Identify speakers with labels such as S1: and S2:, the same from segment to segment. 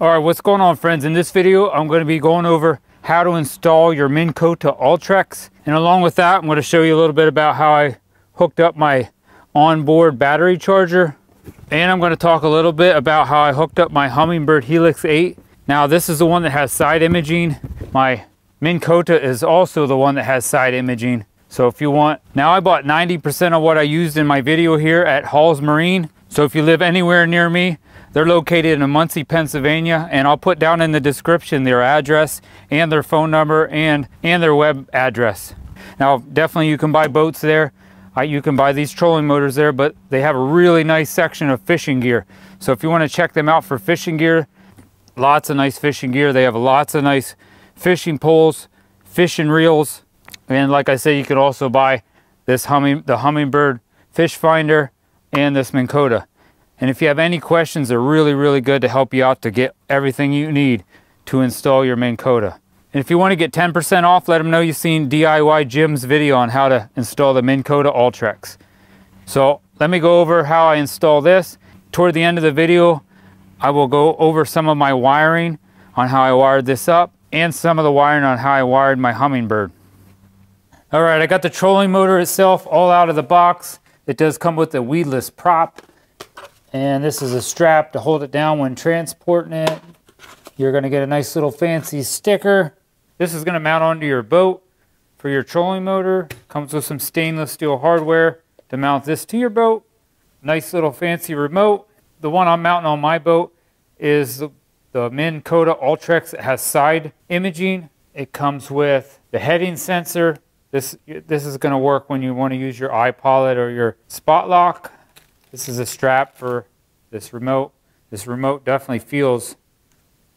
S1: All right, what's going on friends? In this video, I'm gonna be going over how to install your Minn Kota Ultrex. And along with that, I'm gonna show you a little bit about how I hooked up my onboard battery charger. And I'm gonna talk a little bit about how I hooked up my Hummingbird Helix 8. Now this is the one that has side imaging. My Minn Kota is also the one that has side imaging. So if you want, now I bought 90% of what I used in my video here at Hall's Marine. So if you live anywhere near me, they're located in Muncy, Pennsylvania, and I'll put down in the description their address and their phone number and, and their web address. Now, definitely you can buy boats there. You can buy these trolling motors there, but they have a really nice section of fishing gear. So if you want to check them out for fishing gear, lots of nice fishing gear. They have lots of nice fishing poles, fishing reels, and like I said, you can also buy this humming, the Hummingbird fish finder and this Minn Kota. And if you have any questions, they're really, really good to help you out to get everything you need to install your Minn Kota. And if you want to get 10% off, let them know you've seen DIY Jim's video on how to install the Minn Kota Ultrex. So let me go over how I install this. Toward the end of the video, I will go over some of my wiring on how I wired this up and some of the wiring on how I wired my Hummingbird. All right, I got the trolling motor itself all out of the box. It does come with a weedless prop. And this is a strap to hold it down when transporting it. You're gonna get a nice little fancy sticker. This is gonna mount onto your boat for your trolling motor. Comes with some stainless steel hardware to mount this to your boat. Nice little fancy remote. The one I'm mounting on my boat is the, Minn Kota Ultrex. It has side imaging. It comes with the heading sensor. This, this is gonna work when you wanna use your iPilot or your spot lock. This is a strap for this remote. This remote definitely feels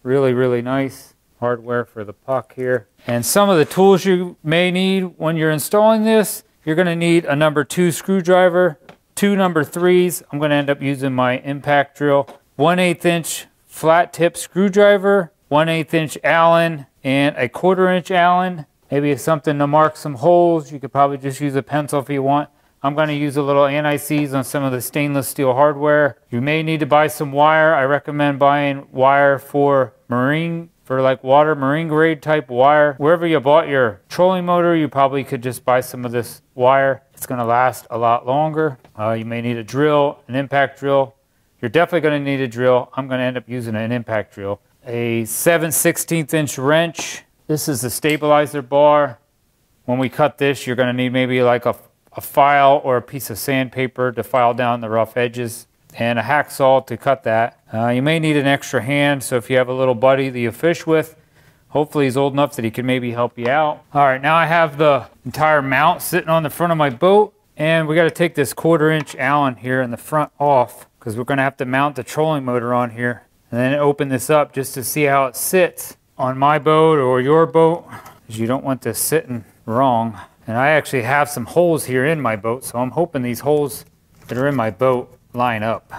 S1: really, really nice. Hardware for the puck here. And some of the tools you may need when you're installing this, you're gonna need a number two screwdriver, two number threes. I'm gonna end up using my impact drill, 1 8 inch flat tip screwdriver, 1 8 inch Allen, and a quarter inch Allen. Maybe something to mark some holes. You could probably just use a pencil if you want. I'm going to use a little anti-seize on some of the stainless steel hardware. You may need to buy some wire. I recommend buying wire for marine, for like water, marine grade type wire. Wherever you bought your trolling motor, you probably could just buy some of this wire. It's going to last a lot longer. Uh, you may need a drill, an impact drill. You're definitely going to need a drill. I'm going to end up using an impact drill. A 7 16th inch wrench. This is the stabilizer bar. When we cut this, you're going to need maybe like a a file or a piece of sandpaper to file down the rough edges and a hacksaw to cut that. Uh, you may need an extra hand, so if you have a little buddy that you fish with, hopefully he's old enough that he can maybe help you out. All right, now I have the entire mount sitting on the front of my boat, and we got to take this quarter inch Allen here in the front off because we're going to have to mount the trolling motor on here and then open this up just to see how it sits on my boat or your boat because you don't want this sitting wrong. And I actually have some holes here in my boat, so I'm hoping these holes that are in my boat line up.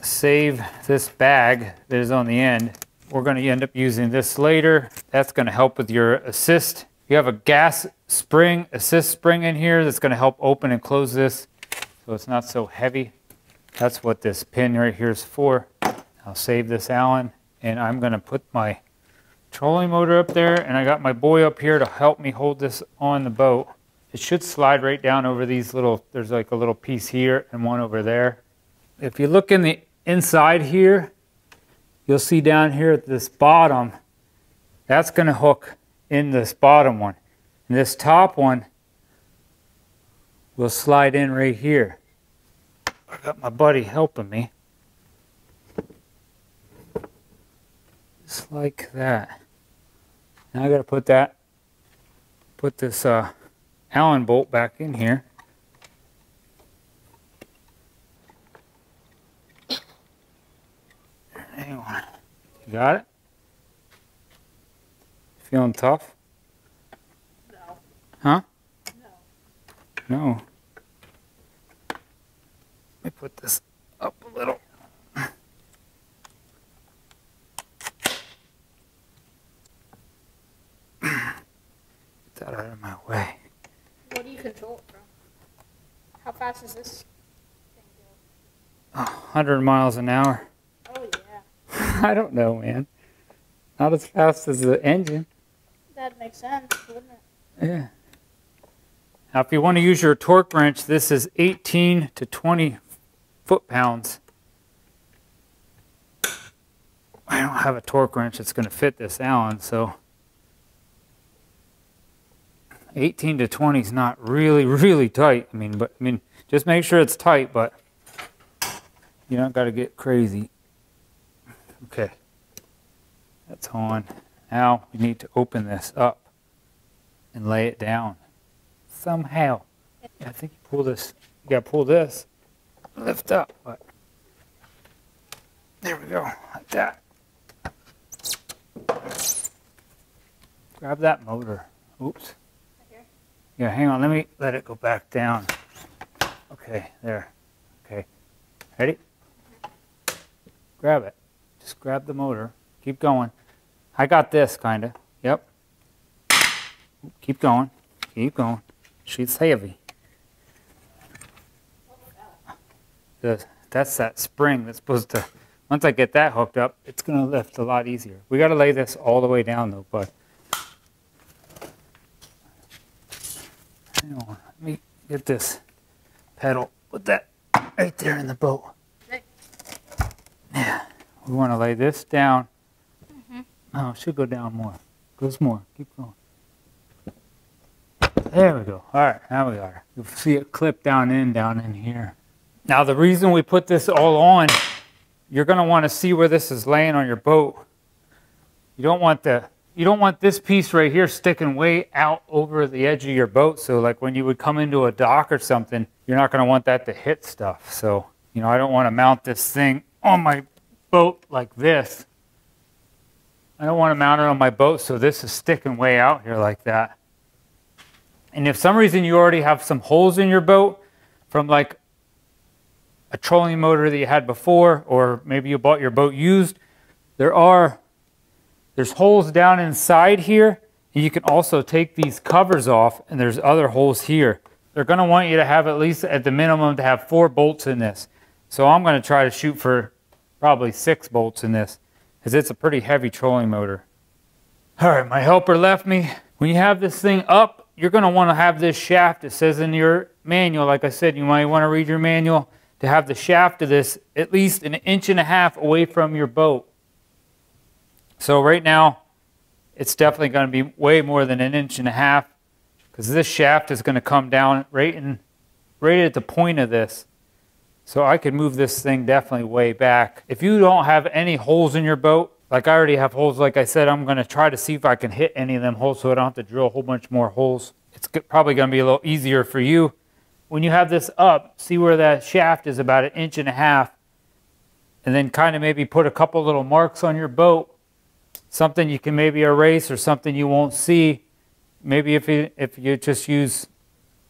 S1: Save this bag that is on the end. We're going to end up using this later. That's going to help with your assist. You have a gas spring, assist spring in here that's going to help open and close this so it's not so heavy. That's what this pin right here is for. I'll save this Allen and I'm going to put my trolling motor up there and I got my boy up here to help me hold this on the boat. It should slide right down over these little, there's like a little piece here and one over there. If you look in the inside here, you'll see down here at this bottom, that's going to hook in this bottom one. And this top one will slide in right here. I got my buddy helping me. Just like that. Now I got to put that, put this uh, Allen bolt back in here. Hang on. You got it? Feeling tough?
S2: No.
S1: Huh?
S2: No.
S1: No. Let me put this up a little. Get that out of my way.
S2: What do you control it from? How fast is this thing go?
S1: 100 miles an hour.
S2: Oh yeah.
S1: I don't know, man. Not as fast as the engine.
S2: That makes sense, wouldn't it?
S1: Yeah. Now, if you want to use your torque wrench, this is 18 to 20 foot-pounds. I don't have a torque wrench that's going to fit this Allen, so 18 to 20 is not really, really tight. I mean, but I mean, just make sure it's tight, but you don't got to get crazy. Okay, that's on. Now we need to open this up and lay it down somehow. I think you pull this. You got to pull this, lift up, but there we go, like that. Grab that motor. Oops.
S2: Here.
S1: Hang on. Let me let it go back down. Okay, there. Okay. Ready? Grab it. Just grab the motor. Keep going. I got this, kind of. Yep. Keep going. Keep going. She's heavy. The, that's that spring that's supposed to, once I get that hooked up, it's going to lift a lot easier. We got to lay this all the way down, though, but Hang on, let me get this pedal. Put that right there in the boat. Yeah, we want to lay this down. Oh, it should go down more. Goes more. Keep going. There we go. All right, now we are. You'll see it clip down in, down in here. Now, the reason we put this all on, you're going to want to see where this is laying on your boat. You don't want the you don't want this piece right here sticking way out over the edge of your boat. So like when you would come into a dock or something, you're not going to want that to hit stuff. So, you know, I don't want to mount this thing on my boat like this. I don't want to mount it on my boat so this is sticking way out here like that. And if some reason you already have some holes in your boat from like a trolling motor that you had before, or maybe you bought your boat used, there are there's holes down inside here. And you can also take these covers off and there's other holes here. They're going to want you to have at least at the minimum to have four bolts in this. So I'm going to try to shoot for probably six bolts in this because it's a pretty heavy trolling motor. All right, my helper left me. When you have this thing up, you're going to want to have this shaft. It says in your manual, like I said, you might want to read your manual to have the shaft of this at least an inch and a half away from your boat. So right now, it's definitely going to be way more than an inch and a half because this shaft is going to come down right in, right at the point of this. So I could move this thing definitely way back. If you don't have any holes in your boat, like I already have holes, like I said, I'm going to try to see if I can hit any of them holes so I don't have to drill a whole bunch more holes. It's probably going to be a little easier for you. When you have this up, see where that shaft is about an inch and a half, and then kind of maybe put a couple little marks on your boat something you can maybe erase or something you won't see. Maybe if you, if you just use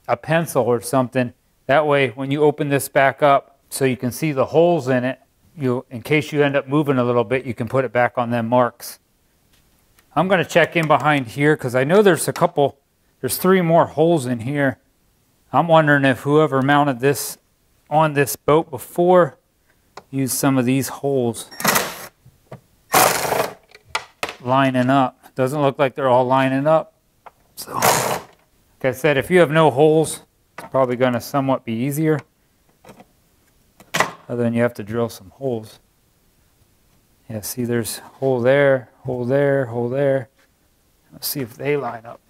S1: a pencil or something, that way when you open this back up so you can see the holes in it, you in case you end up moving a little bit, you can put it back on them marks. I'm going to check in behind here because I know there's a couple, there's three more holes in here. I'm wondering if whoever mounted this on this boat before used some of these holes lining up. Doesn't look like they're all lining up. So, like I said, if you have no holes, it's probably going to somewhat be easier. Other than you have to drill some holes. Yeah, see there's hole there, hole there, hole there. Let's see if they line up.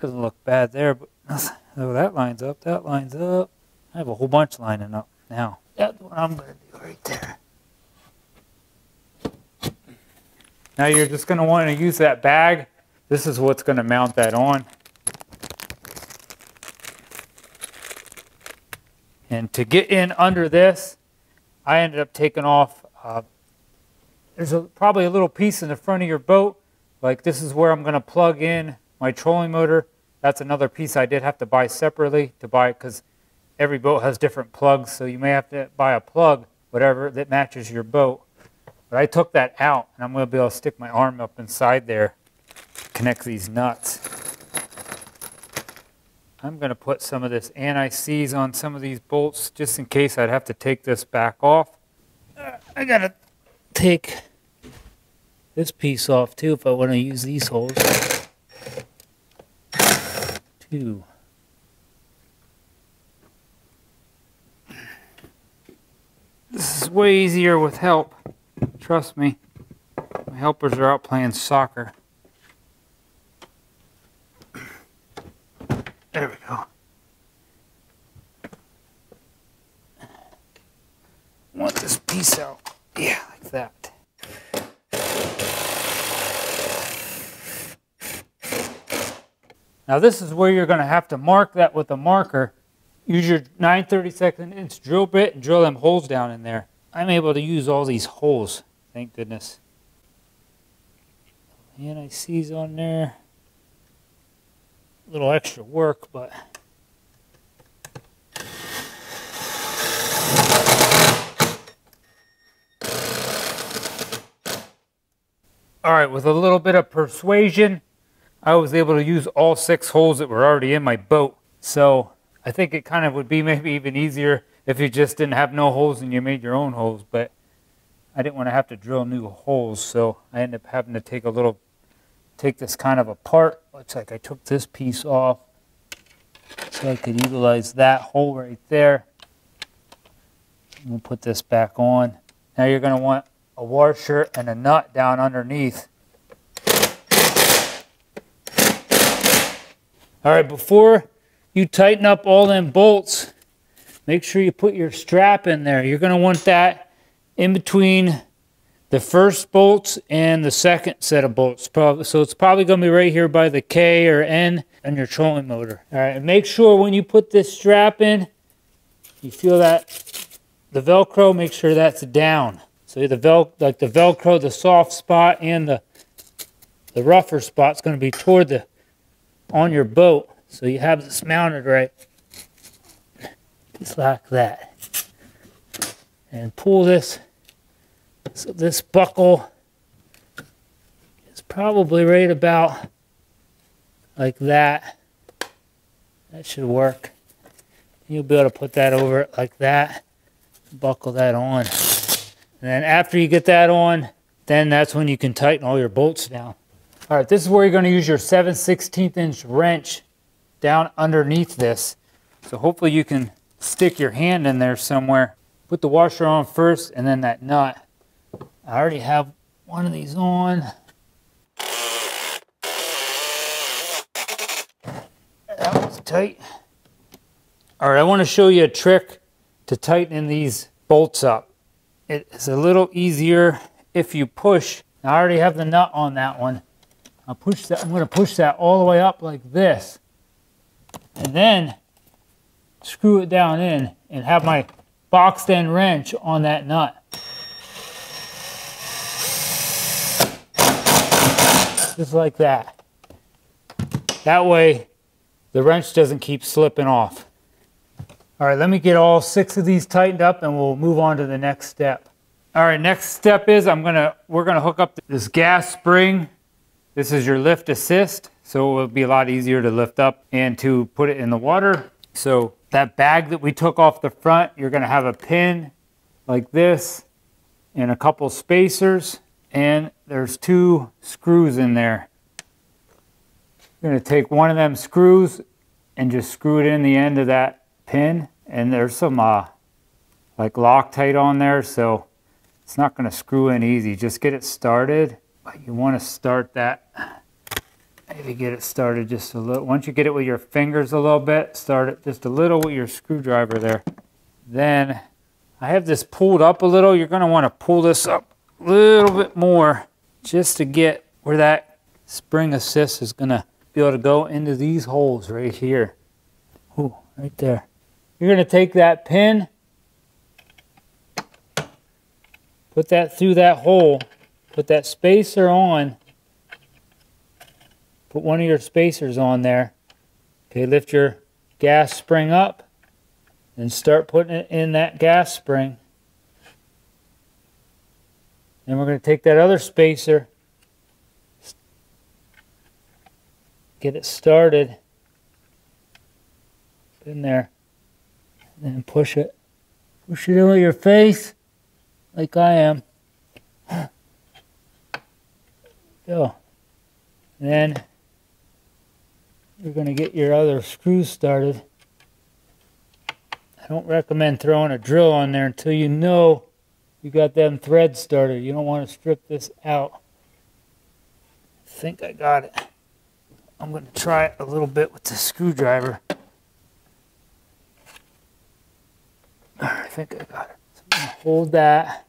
S1: Doesn't look bad there, but oh, that lines up, that lines up. I have a whole bunch lining up now. That's what I'm going to do right there. Now you're just going to want to use that bag. This is what's going to mount that on. And to get in under this, I ended up taking off, uh, there's a, probably a little piece in the front of your boat. Like this is where I'm going to plug in my trolling motor. That's another piece I did have to buy separately to buy it because every boat has different plugs. So you may have to buy a plug, whatever, that matches your boat. But I took that out, and I'm going to be able to stick my arm up inside there, connect these nuts. I'm going to put some of this anti-seize on some of these bolts just in case I'd have to take this back off. Uh, I got to take this piece off too if I want to use these holes. Two. This is way easier with help. Trust me. My helpers are out playing soccer. There we go. Want this piece out. Yeah, like that. Now this is where you're going to have to mark that with a marker. Use your 9 32nd inch drill bit and drill them holes down in there. I'm able to use all these holes. Thank goodness. Anti-seize on there. A little extra work, but All right, with a little bit of persuasion, I was able to use all six holes that were already in my boat. So I think it kind of would be maybe even easier if you just didn't have no holes and you made your own holes. But I didn't want to have to drill new holes, so I ended up having to take a little, take this kind of apart. Looks like I took this piece off so I could utilize that hole right there. We'll put this back on. Now you're going to want a washer and a nut down underneath. All right, before you tighten up all them bolts, make sure you put your strap in there. You're going to want that in between the first bolts and the second set of bolts. So it's probably going to be right here by the K or N on your trolling motor. All right, and make sure when you put this strap in, you feel that the Velcro, make sure that's down. So the vel like the Velcro, the soft spot and the the rougher spot's going to be toward the on your boat. So you have this mounted right, just like that. And pull this. So this buckle is probably right about like that. That should work. You'll be able to put that over it like that. Buckle that on. And then after you get that on, then that's when you can tighten all your bolts down. All right, this is where you're gonna use your 7 16th inch wrench down underneath this. So hopefully you can stick your hand in there somewhere. Put the washer on first and then that nut. I already have one of these on. That was tight. All right, I wanna show you a trick to tighten these bolts up it's a little easier if you push. I already have the nut on that one. I'll push that, I'm going to push that all the way up like this. And then screw it down in and have my boxed end wrench on that nut. Just like that. That way the wrench doesn't keep slipping off. All right, let me get all six of these tightened up and we'll move on to the next step. All right, next step is I'm gonna, we're gonna hook up this gas spring. This is your lift assist, so it will be a lot easier to lift up and to put it in the water. So that bag that we took off the front, you're gonna have a pin like this and a couple spacers and there's two screws in there. You're gonna take one of them screws and just screw it in the end of that pin and there's some uh, like Loctite on there so it's not going to screw in easy. Just get it started. But you want to start that, maybe get it started just a little. Once you get it with your fingers a little bit, start it just a little with your screwdriver there. Then I have this pulled up a little. You're going to want to pull this up a little bit more just to get where that spring assist is going to be able to go into these holes right here. Ooh, right there. You're going to take that pin, put that through that hole, put that spacer on, put one of your spacers on there. Okay, lift your gas spring up and start putting it in that gas spring. And we're going to take that other spacer, get it started in there. Then push it. Push it over your face like I am. Go. And then you're going to get your other screws started. I don't recommend throwing a drill on there until you know you got them threads started. You don't want to strip this out. I think I got it. I'm going to try it a little bit with the screwdriver. I think I got it. So I'm going to hold that.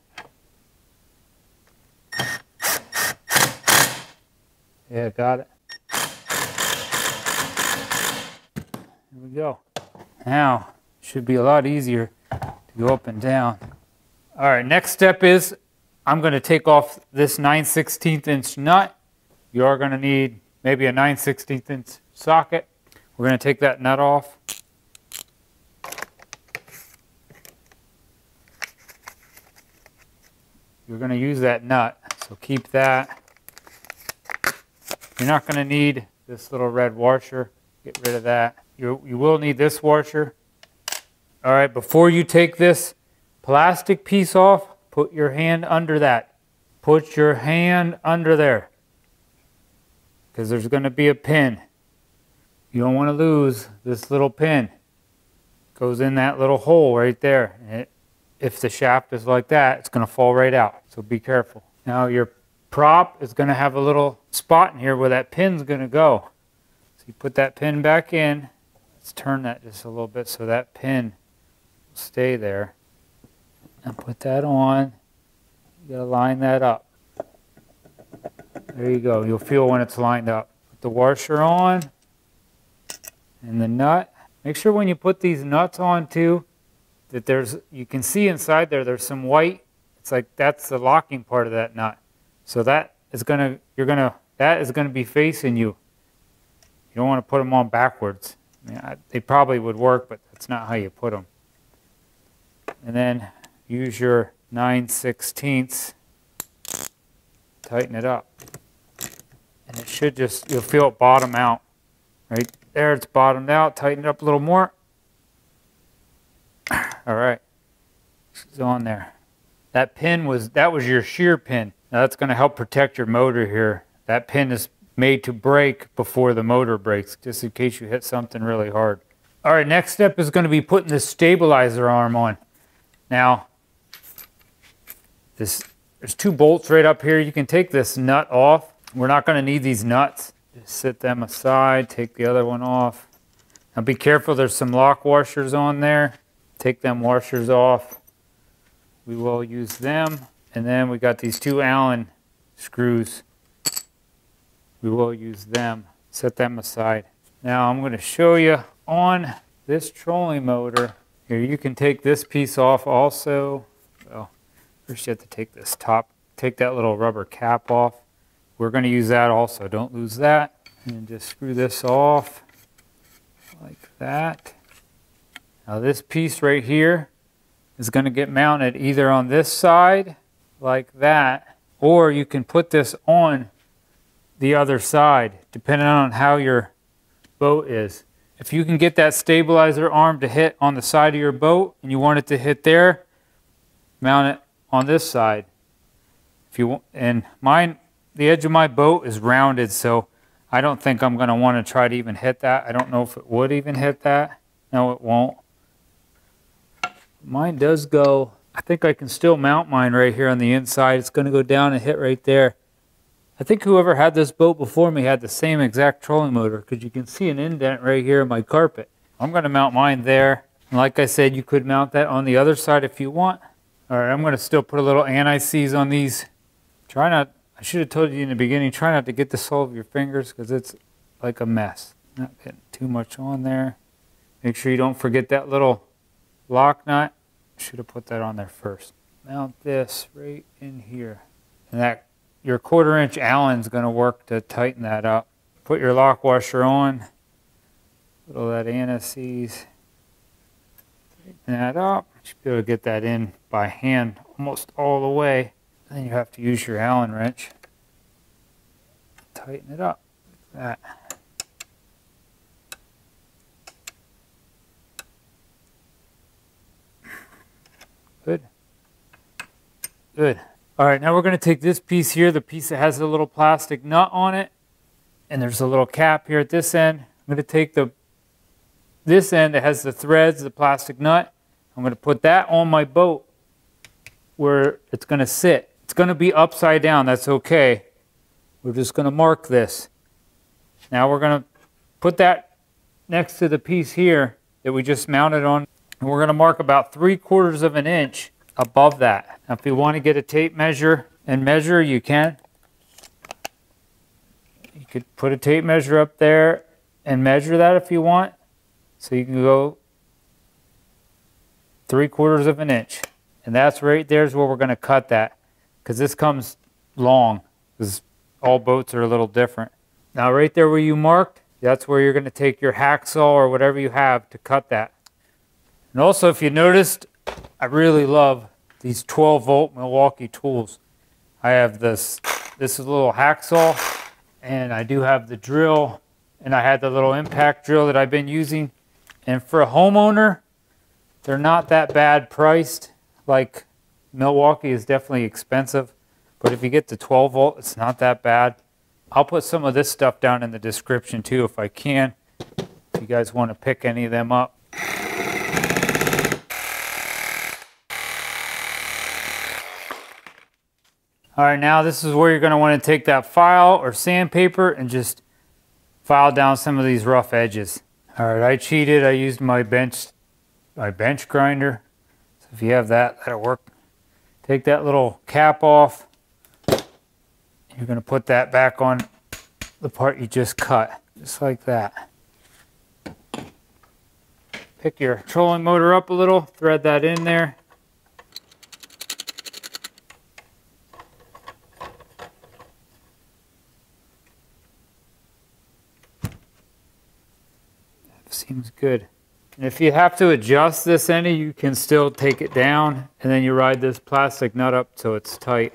S1: Yeah, I got it. We go. Now, should be a lot easier to go up and down. All right, next step is I'm going to take off this 9 16th inch nut. You are going to need maybe a 9 16th inch socket. We're going to take that nut off. You're going to use that nut, so keep that. You're not going to need this little red washer. Get rid of that. You, you will need this washer. All right, before you take this plastic piece off, put your hand under that. Put your hand under there. Because there's going to be a pin. You don't want to lose this little pin. It Goes in that little hole right there. It, if the shaft is like that, it's going to fall right out. So be careful. Now your prop is going to have a little spot in here where that pin's going to go. So you put that pin back in. Let's turn that just a little bit so that pin will stay there. And put that on. You got to line that up. There you go. You'll feel when it's lined up. Put the washer on and the nut. Make sure when you put these nuts on too that there's you can see inside there there's some white. It's like that's the locking part of that nut. So that is gonna you're gonna that is gonna be facing you. You don't want to put them on backwards. Mean, I, they probably would work, but that's not how you put them. And then use your 9 16ths, tighten it up. And it should just, you'll feel it bottom out. Right there, it's bottomed out. Tighten it up a little more. All right, it's on there. That pin was, that was your shear pin. Now that's going to help protect your motor here. That pin is made to break before the motor breaks, just in case you hit something really hard. All right, next step is going to be putting the stabilizer arm on. Now, this there's two bolts right up here. You can take this nut off. We're not going to need these nuts. Just set them aside, take the other one off. Now be careful, there's some lock washers on there. Take them washers off. We will use them. And then we got these two Allen screws we will use them. Set them aside. Now I'm going to show you on this trolling motor. Here you can take this piece off also. Well, first you have to take this top, take that little rubber cap off. We're going to use that also. Don't lose that. And just screw this off like that. Now this piece right here is going to get mounted either on this side like that or you can put this on the other side, depending on how your boat is. If you can get that stabilizer arm to hit on the side of your boat and you want it to hit there, mount it on this side. If you want, and mine, the edge of my boat is rounded, so I don't think I'm going to want to try to even hit that. I don't know if it would even hit that. No, it won't. Mine does go, I think I can still mount mine right here on the inside. It's going to go down and hit right there. I think whoever had this boat before me had the same exact trolling motor because you can see an indent right here in my carpet. I'm going to mount mine there. And like I said, you could mount that on the other side if you want. All right, I'm going to still put a little anti-seize on these. Try not, I should have told you in the beginning, try not to get this all of your fingers because it's like a mess. Not getting too much on there. Make sure you don't forget that little lock nut. Should have put that on there first. Mount this right in here. And that your quarter inch Allen's going to work to tighten that up. Put your lock washer on, little that anti-seize, tighten that up. You should be able to get that in by hand almost all the way. Then you have to use your Allen wrench. Tighten it up like that. Good. Good. All right, now we're going to take this piece here, the piece that has a little plastic nut on it, and there's a little cap here at this end. I'm going to take the this end that has the threads, the plastic nut. I'm going to put that on my boat where it's going to sit. It's going to be upside down. That's okay. We're just going to mark this. Now we're going to put that next to the piece here that we just mounted on. And we're going to mark about three quarters of an inch above that. Now if you want to get a tape measure and measure, you can. You could put a tape measure up there and measure that if you want. So you can go three quarters of an inch. And that's right there's where we're going to cut that because this comes long because all boats are a little different. Now right there where you marked, that's where you're going to take your hacksaw or whatever you have to cut that. And also if you noticed, I really love these 12 volt Milwaukee tools. I have this, this is a little hacksaw and I do have the drill and I had the little impact drill that I've been using and for a homeowner, they're not that bad priced. Like Milwaukee is definitely expensive, but if you get the 12 volt, it's not that bad. I'll put some of this stuff down in the description too if I can, if you guys want to pick any of them up. All right, now this is where you're going to want to take that file or sandpaper and just file down some of these rough edges. All right, I cheated. I used my bench, my bench grinder. So if you have that, that'll work. Take that little cap off. You're going to put that back on the part you just cut, just like that. Pick your trolling motor up a little, thread that in there. Seems good. And if you have to adjust this any, you can still take it down and then you ride this plastic nut up so it's tight.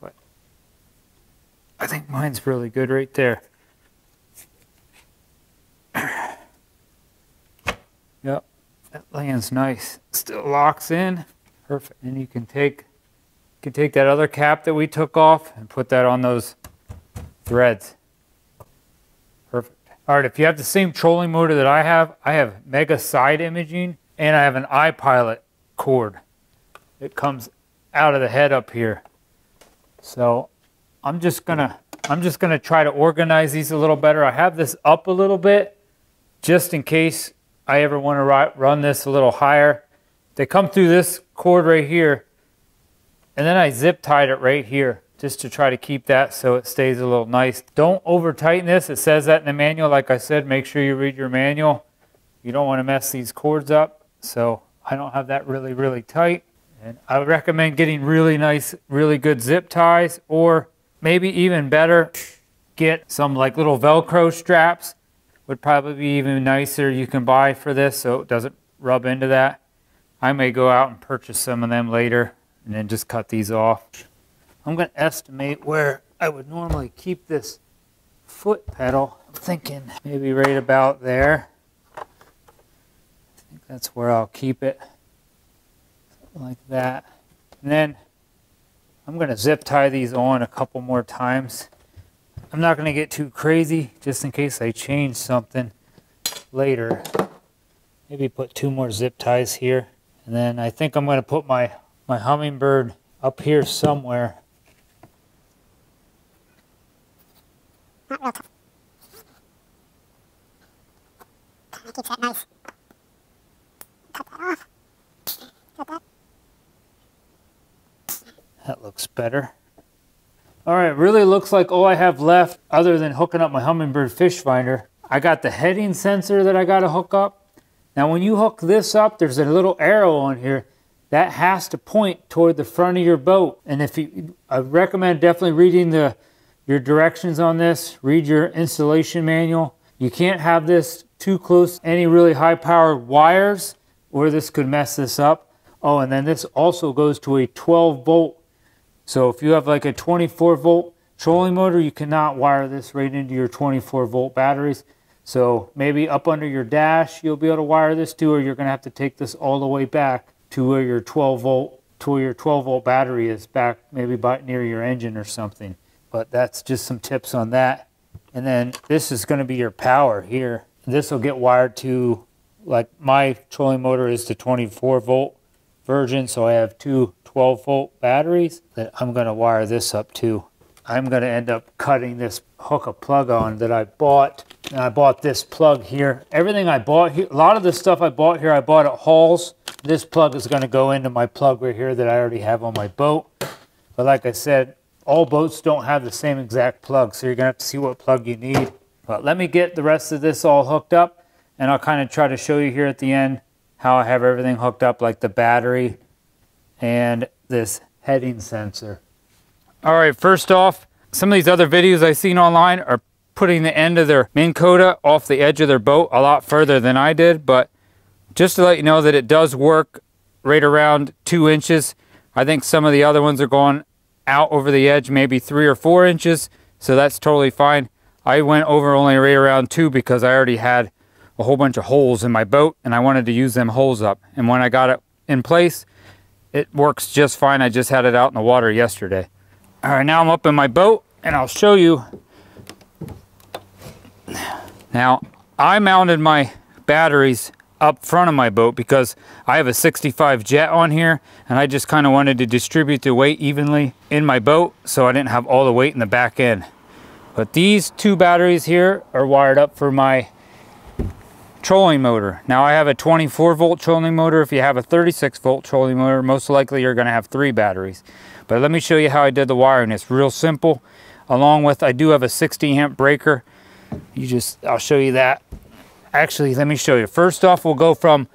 S1: But I think mine's really good right there. yep, that lands nice. Still locks in. Perfect. And you can take you can take that other cap that we took off and put that on those threads. All right, if you have the same trolling motor that I have, I have Mega Side Imaging and I have an iPilot cord. It comes out of the head up here. So I'm just gonna I'm just gonna try to organize these a little better. I have this up a little bit just in case I ever want to run this a little higher. They come through this cord right here and then I zip tied it right here just to try to keep that so it stays a little nice. Don't over tighten this. It says that in the manual. Like I said, make sure you read your manual. You don't want to mess these cords up. So I don't have that really, really tight. And I would recommend getting really nice, really good zip ties or maybe even better, get some like little Velcro straps would probably be even nicer you can buy for this so it doesn't rub into that. I may go out and purchase some of them later and then just cut these off. I'm going to estimate where I would normally keep this foot pedal. I'm thinking maybe right about there. I think that's where I'll keep it. Like that. And then I'm going to zip tie these on a couple more times. I'm not going to get too crazy just in case I change something later. Maybe put two more zip ties here. And then I think I'm going to put my, my hummingbird up here somewhere. That that. Cut that off. Cut that. That looks better. All right, really looks like all I have left other than hooking up my Hummingbird fish finder. I got the heading sensor that I got to hook up. Now when you hook this up, there's a little arrow on here that has to point toward the front of your boat. And if you, I recommend definitely reading the your directions on this, read your installation manual. You can't have this too close to any really high powered wires or this could mess this up. Oh, and then this also goes to a 12 volt. So if you have like a 24 volt trolling motor, you cannot wire this right into your 24 volt batteries. So maybe up under your dash, you'll be able to wire this to, or you're gonna have to take this all the way back to where your 12 volt to where your 12 volt battery is back maybe by, near your engine or something. But that's just some tips on that. And then this is going to be your power here. This will get wired to, like my trolling motor is the 24 volt version, so I have two 12 volt batteries that I'm going to wire this up to. I'm going to end up cutting this hook a plug on that I bought. And I bought this plug here. Everything I bought here, a lot of the stuff I bought here, I bought at Halls. This plug is going to go into my plug right here that I already have on my boat. But like I said, all boats don't have the same exact plug, so you're to have to see what plug you need. But let me get the rest of this all hooked up, and I'll kind of try to show you here at the end how I have everything hooked up, like the battery and this heading sensor. All right, first off, some of these other videos I've seen online are putting the end of their Minn Kota off the edge of their boat a lot further than I did, but just to let you know that it does work right around two inches. I think some of the other ones are going out over the edge, maybe three or four inches, so that's totally fine. I went over only right around two because I already had a whole bunch of holes in my boat and I wanted to use them holes up. And when I got it in place, it works just fine. I just had it out in the water yesterday. All right, now I'm up in my boat and I'll show you. Now, I mounted my batteries up front of my boat because I have a 65 jet on here and I just kind of wanted to distribute the weight evenly in my boat so I didn't have all the weight in the back end. But these two batteries here are wired up for my trolling motor. Now I have a 24 volt trolling motor. If you have a 36 volt trolling motor, most likely you're gonna have three batteries. But let me show you how I did the wiring. It's real simple. Along with, I do have a 60 amp breaker. You just, I'll show you that. Actually, let me show you. First off, we'll go from,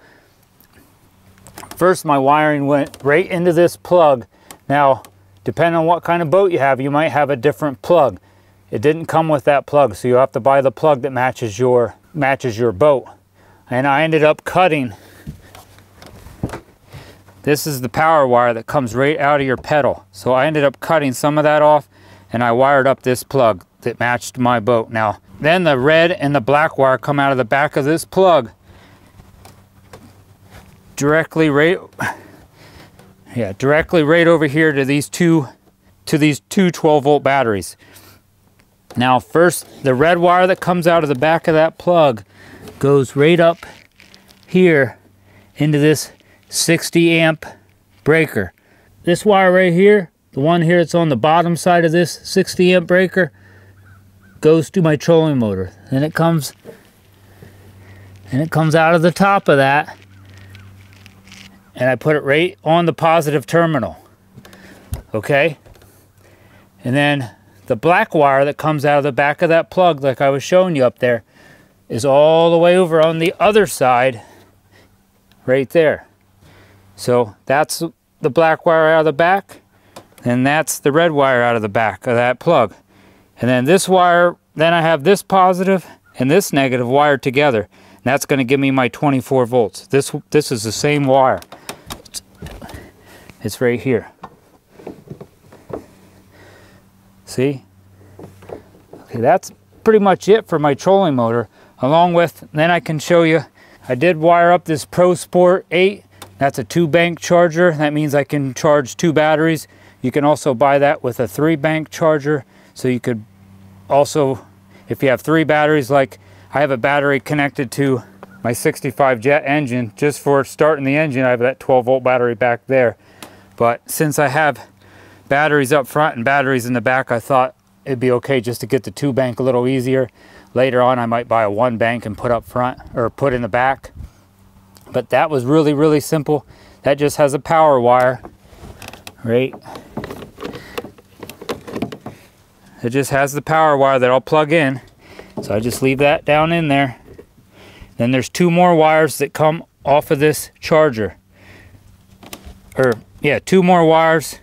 S1: first my wiring went right into this plug. Now, depending on what kind of boat you have, you might have a different plug. It didn't come with that plug, so you have to buy the plug that matches your, matches your boat. And I ended up cutting this is the power wire that comes right out of your pedal. So I ended up cutting some of that off and I wired up this plug that matched my boat. Now, then the red and the black wire come out of the back of this plug directly right yeah, directly right over here to these two to these two 12 volt batteries. Now, first the red wire that comes out of the back of that plug goes right up here into this 60 amp breaker. This wire right here, the one here that's on the bottom side of this 60 amp breaker, goes to my trolling motor. Then it comes and it comes out of the top of that and I put it right on the positive terminal. Okay? And then the black wire that comes out of the back of that plug like I was showing you up there is all the way over on the other side right there. So that's the black wire out of the back, and that's the red wire out of the back of that plug. And then this wire, then I have this positive and this negative wired together. And that's going to give me my 24 volts. This, this is the same wire. It's right here. See? Okay, that's pretty much it for my trolling motor. Along with, then I can show you, I did wire up this Pro Sport 8 that's a two bank charger. That means I can charge two batteries. You can also buy that with a three bank charger. So you could also, if you have three batteries, like I have a battery connected to my 65 jet engine, just for starting the engine, I have that 12 volt battery back there. But since I have batteries up front and batteries in the back, I thought it'd be okay just to get the two bank a little easier. Later on, I might buy a one bank and put up front or put in the back. But that was really, really simple. That just has a power wire, right? It just has the power wire that I'll plug in. So I just leave that down in there. Then there's two more wires that come off of this charger. Or, yeah, two more wires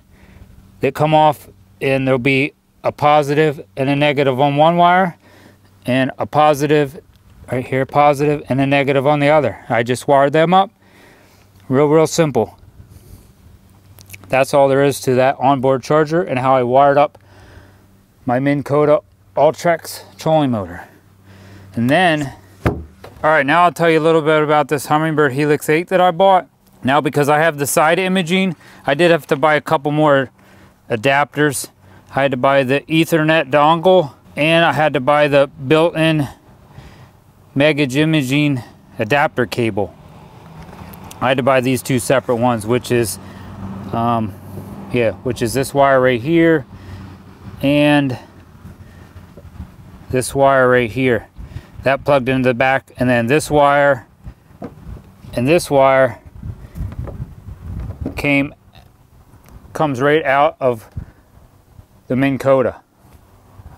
S1: that come off and there'll be a positive and a negative on one wire and a positive right here positive and a negative on the other. I just wired them up. Real, real simple. That's all there is to that onboard charger and how I wired up my Minn Kota Ultrex trolling motor. And then, all right, now I'll tell you a little bit about this Hummingbird Helix 8 that I bought. Now because I have the side imaging, I did have to buy a couple more adapters. I had to buy the ethernet dongle and I had to buy the built-in Mega imaging adapter cable. I had to buy these two separate ones, which is, um, yeah, which is this wire right here and this wire right here. That plugged into the back and then this wire and this wire came comes right out of the Minn Kota.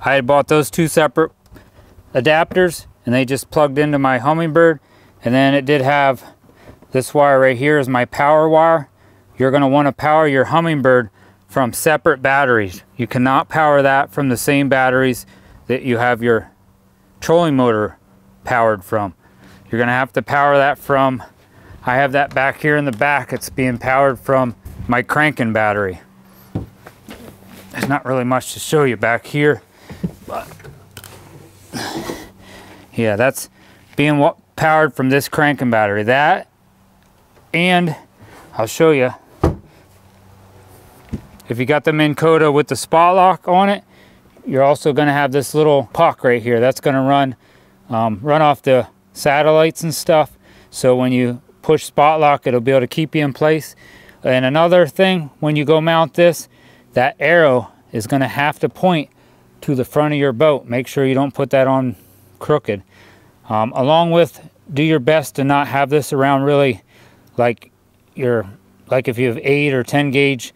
S1: I had bought those two separate adapters and they just plugged into my Humminbird and then it did have this wire right here is my power wire. You're going to want to power your Humminbird from separate batteries. You cannot power that from the same batteries that you have your trolling motor powered from. You're going to have to power that from, I have that back here in the back. It's being powered from my cranking battery. There's not really much to show you back here, but yeah, that's being what powered from this cranking battery. That, and I'll show you, if you got the Minn Kota with the spot lock on it, you're also going to have this little puck right here. That's going to run, um, run off the satellites and stuff. So when you push spot lock, it'll be able to keep you in place. And another thing, when you go mount this, that arrow is going to have to point to the front of your boat. Make sure you don't put that on crooked. Um, along with, do your best to not have this around really like your, like if you have 8 or 10 gauge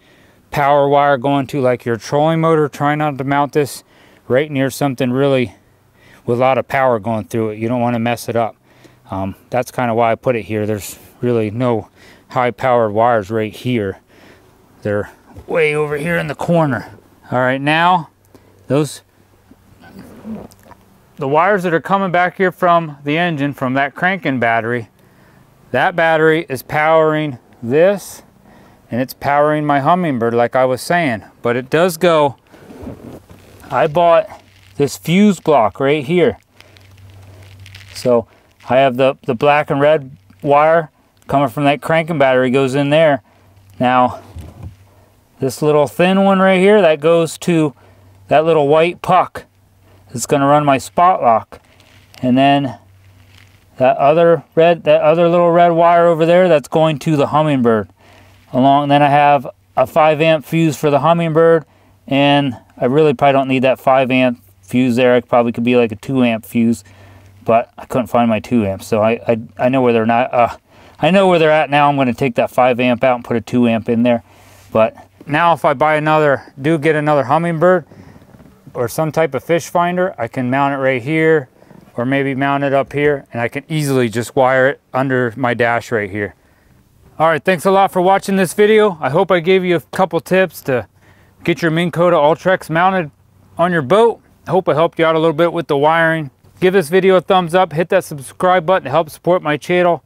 S1: power wire going to like your trolling motor. Try not to mount this right near something really with a lot of power going through it. You don't want to mess it up. Um, that's kind of why I put it here. There's really no high powered wires right here. They're way over here in the corner. All right, now those the wires that are coming back here from the engine from that cranking battery, that battery is powering this and it's powering my Humminbird like I was saying. But it does go, I bought this fuse block right here. So I have the, the black and red wire coming from that cranking battery goes in there. Now, this little thin one right here, that goes to that little white puck. It's gonna run my spot lock. And then that other red, that other little red wire over there, that's going to the Humminbird. Along, then I have a 5 amp fuse for the Humminbird. and I really probably don't need that 5 amp fuse there. It probably could be like a 2 amp fuse, but I couldn't find my 2 amps, so I, I, I know where they're not, uh, I know where they're at now. I'm going to take that 5 amp out and put a 2 amp in there. But now if I buy another, do get another Humminbird or some type of fish finder, I can mount it right here or maybe mount it up here and I can easily just wire it under my dash right here. All right, thanks a lot for watching this video. I hope I gave you a couple tips to get your Minn Kota Ultrex mounted on your boat. I hope I helped you out a little bit with the wiring. Give this video a thumbs up, hit that subscribe button to help support my channel.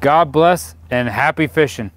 S1: God bless and happy fishing.